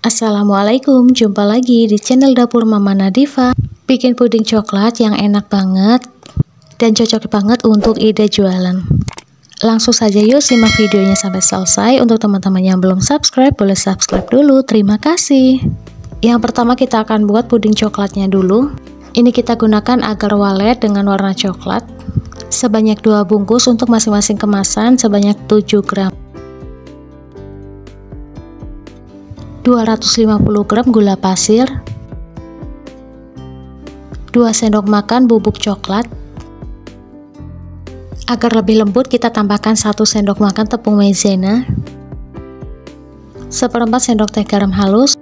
Assalamualaikum, jumpa lagi di channel dapur Mama Nadifa. Bikin puding coklat yang enak banget Dan cocok banget untuk ide jualan. Langsung saja yuk simak videonya sampai selesai. Untuk teman-teman yang belum subscribe, boleh subscribe dulu. Terima kasih. Yang pertama kita akan buat puding coklatnya dulu. Ini kita gunakan agar walet dengan warna coklat. Sebanyak dua bungkus untuk masing-masing kemasan sebanyak 7 gram 250 gram gula pasir 2 sendok makan bubuk coklat. Agar lebih lembut kita tambahkan 1 sendok makan tepung maizena seperempat sendok teh garam halus.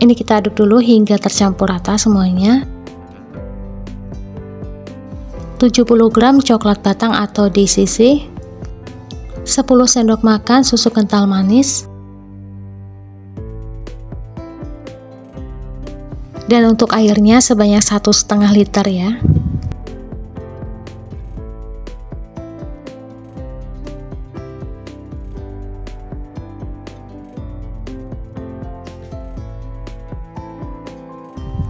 Ini kita aduk dulu hingga tercampur rata semuanya. 70 gram coklat batang atau DCC 10 sendok makan susu kental manis dan untuk airnya sebanyak satu setengah liter ya.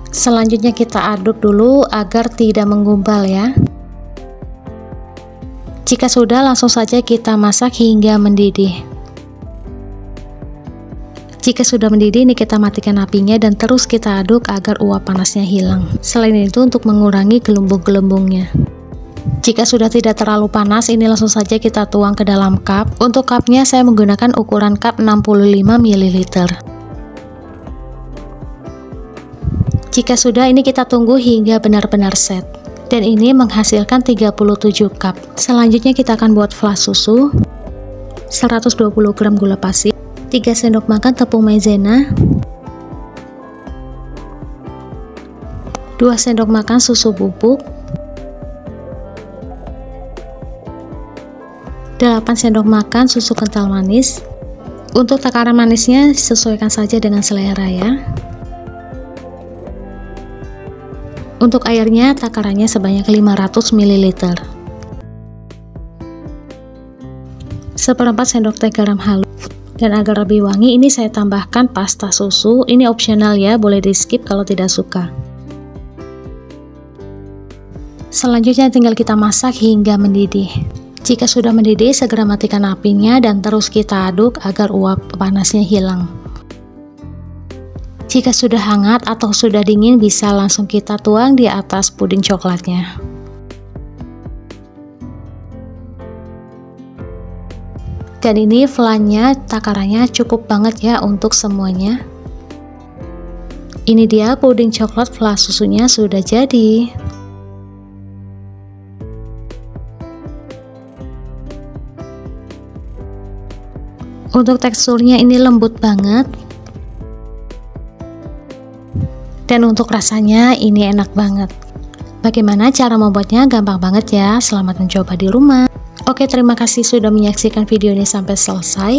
Selanjutnya kita aduk dulu agar tidak menggumpal ya. Jika sudah langsung saja kita masak hingga mendidih jika sudah mendidih, ini kita matikan apinya dan terus kita aduk agar uap panasnya hilang. Selain itu untuk mengurangi gelembung-gelembungnya. Jika sudah tidak terlalu panas, ini langsung saja kita tuang ke dalam cup. Untuk cupnya saya menggunakan ukuran cup 65 ml. Jika sudah, ini kita tunggu hingga benar-benar set. Dan ini menghasilkan 37 cup. Selanjutnya kita akan buat flash susu, 120 gram gula pasir, 3 sendok makan tepung maizena. 2 sendok makan susu bubuk. 8 sendok makan susu kental manis. Untuk takaran manisnya sesuaikan saja dengan selera ya. Untuk airnya takarannya sebanyak 500 ml seperempat sendok teh garam halus dan agar lebih wangi ini saya tambahkan pasta susu. Ini opsional ya boleh di skip kalau tidak suka. Selanjutnya tinggal kita masak hingga mendidih. Jika sudah mendidih segera matikan apinya dan terus kita aduk agar uap panasnya hilang. Jika sudah hangat atau sudah dingin bisa langsung kita tuang di atas puding coklatnya dan ini flannya takarannya cukup banget ya untuk semuanya. Ini dia puding coklat flan susunya sudah jadi. Untuk teksturnya ini lembut banget. Dan untuk rasanya ini enak banget. Bagaimana cara membuatnya? Gampang banget ya. Selamat mencoba di rumah Oke, terima kasih sudah menyaksikan video ini sampai selesai.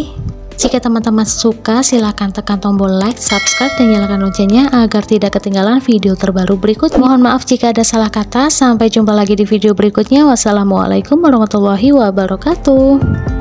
Jika teman-teman suka, silahkan tekan tombol like, subscribe, dan nyalakan loncengnya agar tidak ketinggalan video terbaru berikut. Mohon maaf jika ada salah kata. Sampai jumpa lagi di video berikutnya. Wassalamualaikum warahmatullahi wabarakatuh.